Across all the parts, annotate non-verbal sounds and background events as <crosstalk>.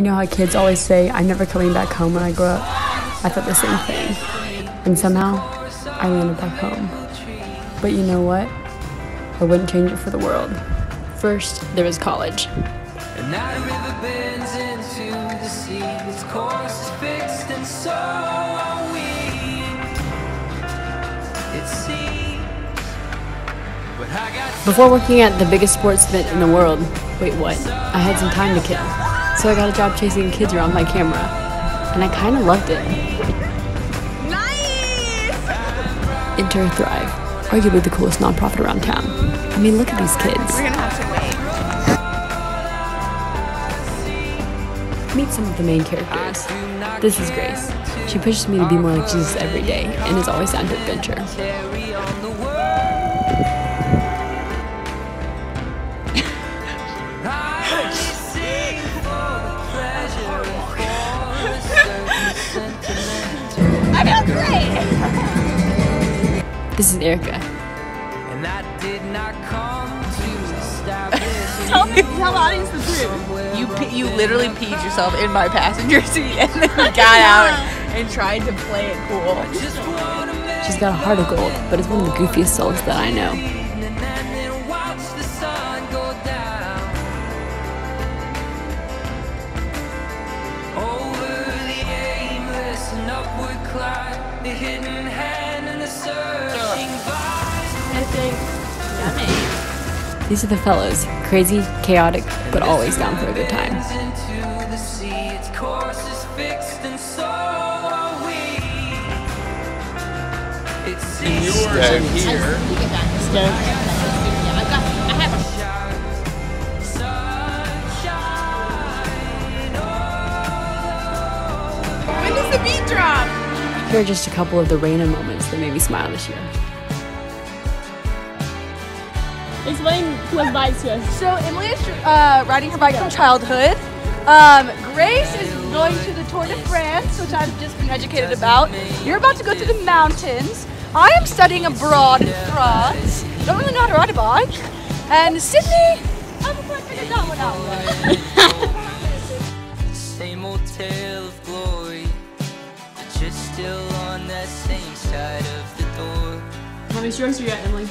You know how kids always say, I'm never coming back home when I grow up? I thought the same thing. And somehow, I landed back home. But you know what? I wouldn't change it for the world. First, there was college. And now the river bends into the sea. Its course is fixed, and so we. It seems. But I got Before working at the biggest sports event in the world, wait, what? I had some time to kill. So I got a job chasing kids around my camera. And I kind of loved it. Nice! Enter Thrive, arguably the coolest nonprofit around town. I mean, look at these kids. We're gonna have to wait. Meet some of the main characters. This is Grace. She pushes me to be more like Jesus every day and is always down to adventure. This is Erica. And I did not come to <laughs> Tell me, tell the audience the truth. You pe- you literally peed yourself in my passenger seat and then <laughs> got out and tried to play it cool. She's got a heart of gold, but it's one of the goofiest souls that I know. evening and then watch the sun go down over the aimless and upward climb, the hidden hand and the searching vine. I think. These are the fellows. Crazy, chaotic, but always down for a good time. Into the Here are just a couple of the random moments that made me smile this year. Explain what bikes are. So Emily is uh, riding her bike from childhood. Um, Grace is going to the Tour de France, which I've just been educated about. You're about to go to the mountains. I am studying abroad in France. Don't really know how to ride a bike. And Sydney, I'm quite figured that one out. <laughs> Same old tale How many strokes are you at, Emily?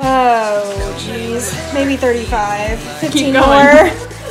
Oh, jeez. Maybe 35. 15 going. more. <laughs>